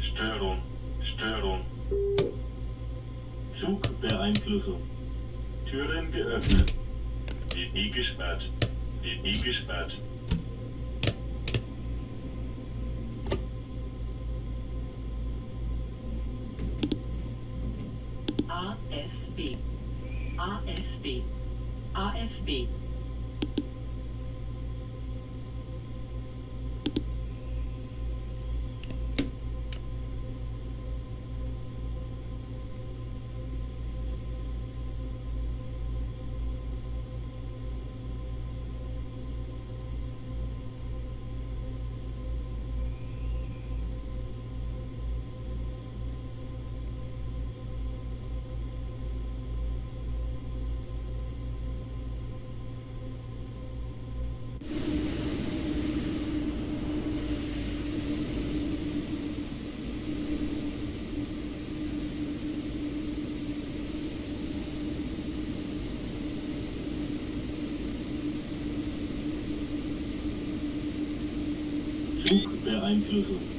Störung, Störung. Zugbeeinflussung. Türen geöffnet. WB gesperrt. WB gesperrt. AFB. AFB. AFB. Zugbeeinflussung.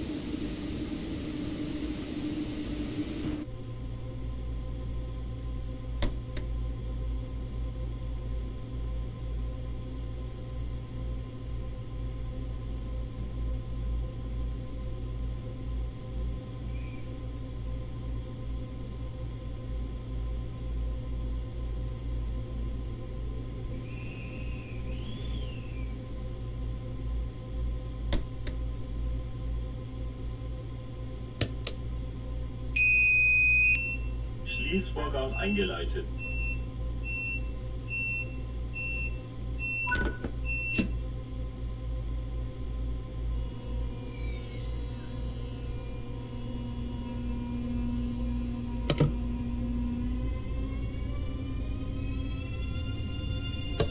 Schließvorgang eingeleitet.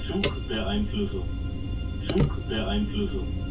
Zugbeeinflussung. Zugbeeinflussung.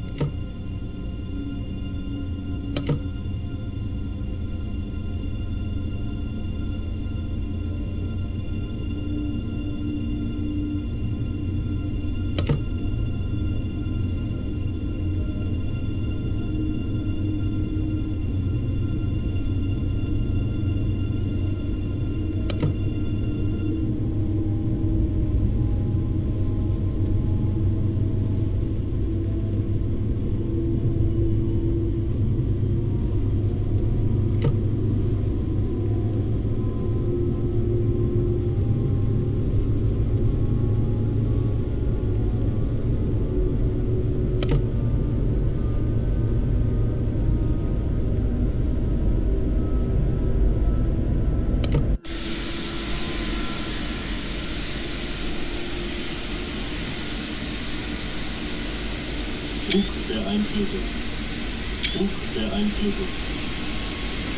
Zugbeeinflussung. Zugbeeinflussung.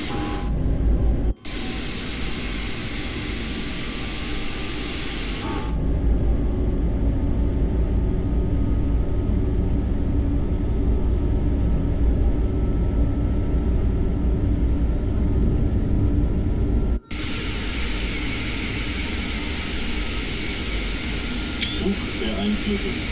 Zugbeeinflussung. Zugbeeinflussung.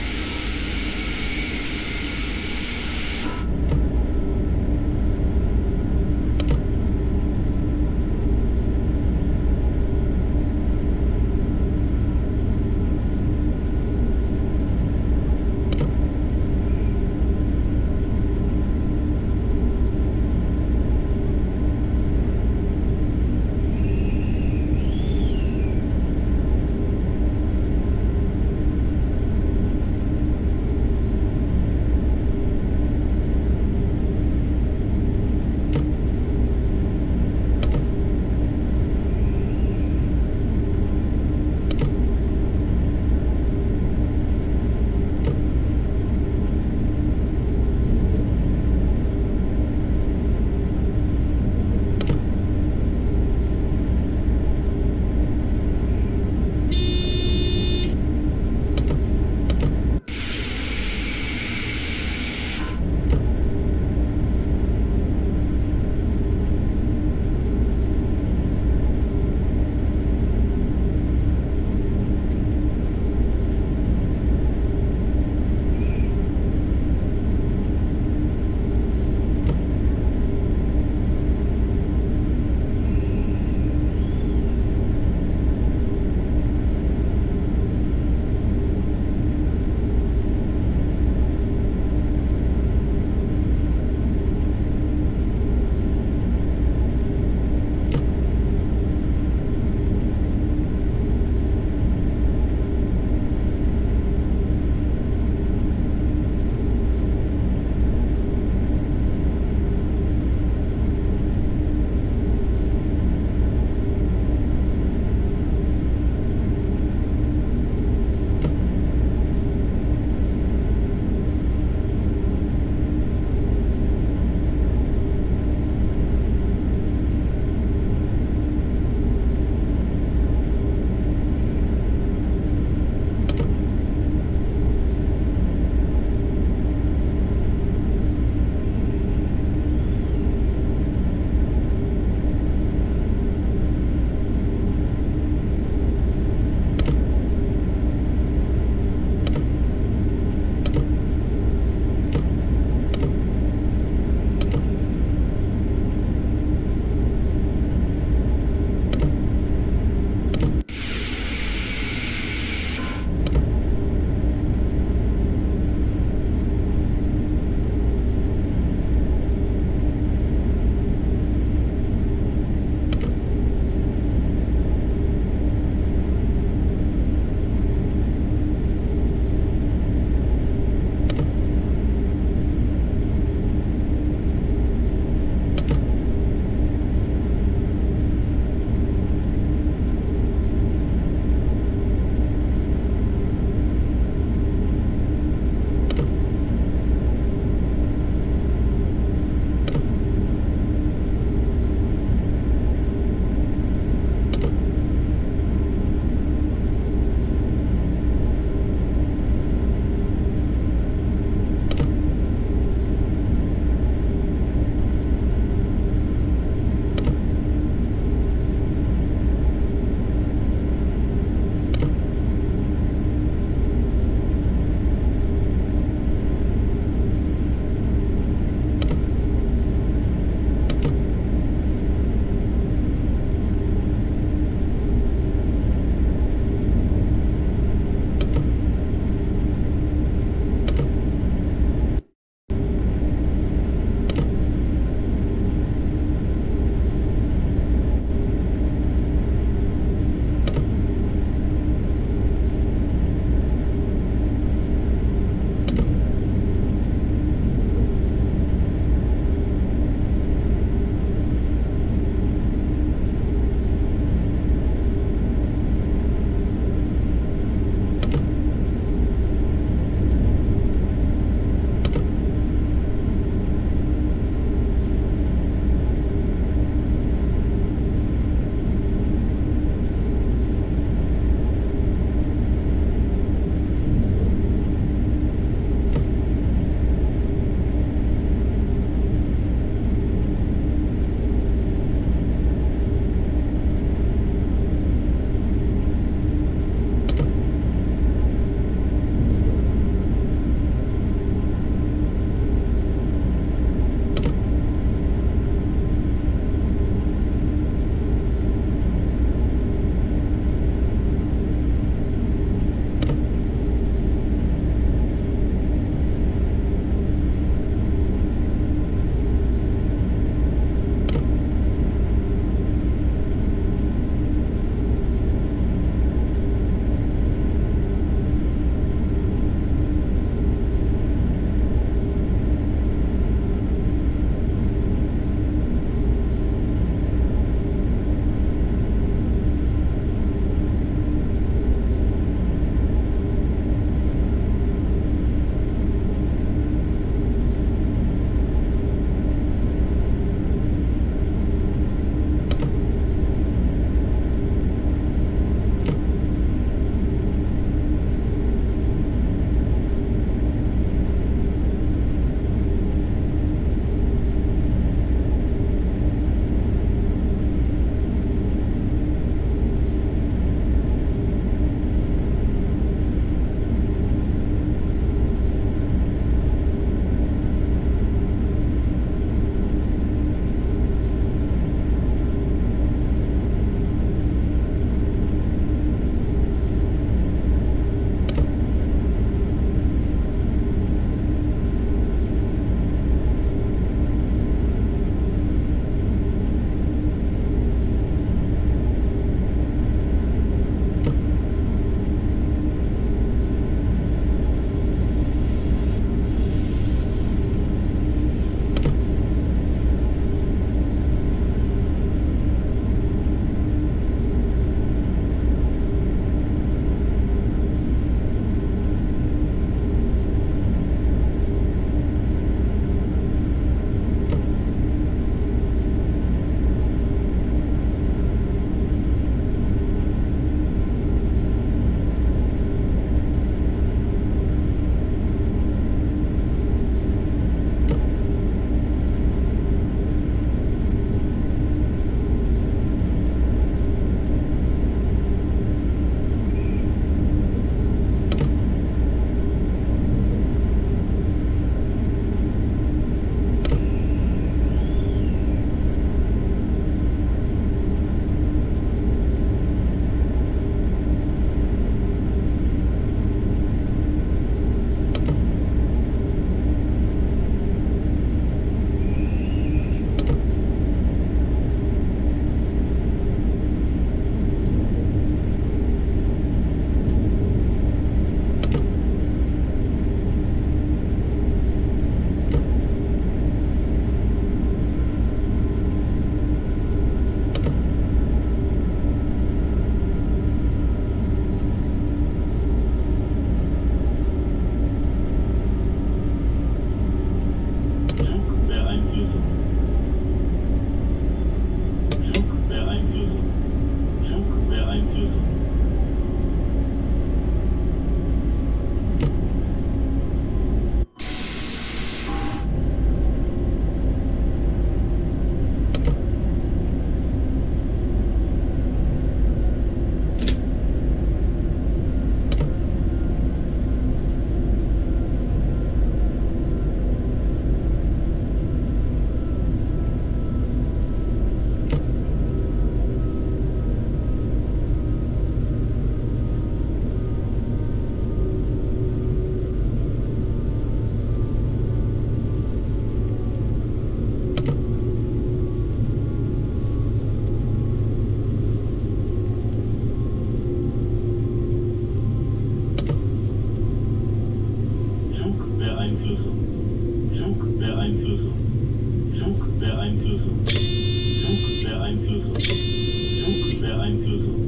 Zugbeeinflussung.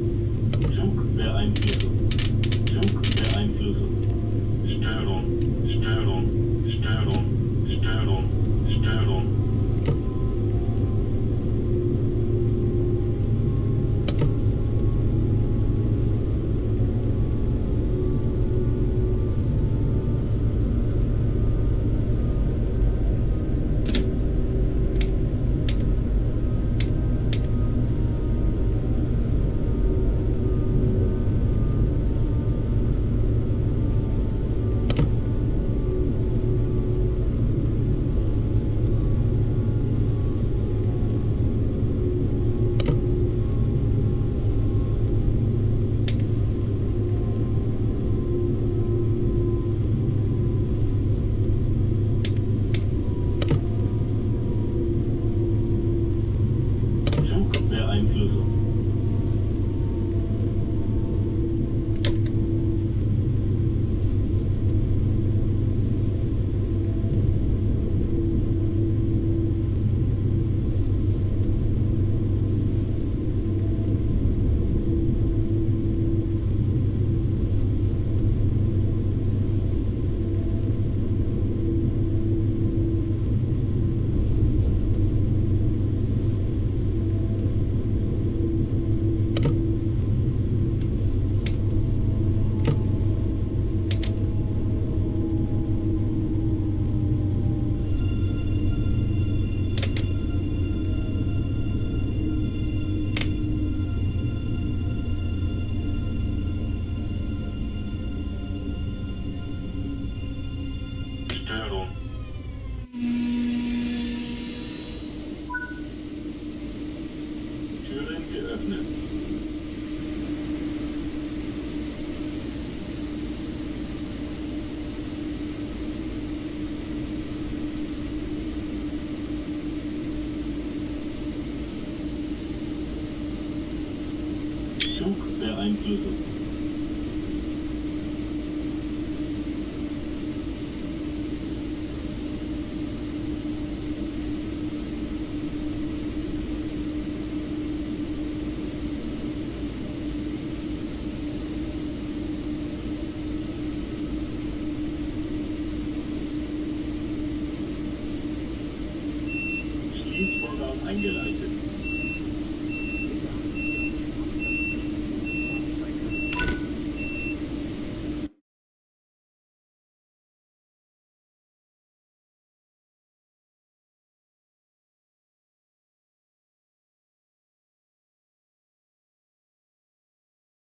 Zugbeeinflussung. Schließvorgang eingeleitet.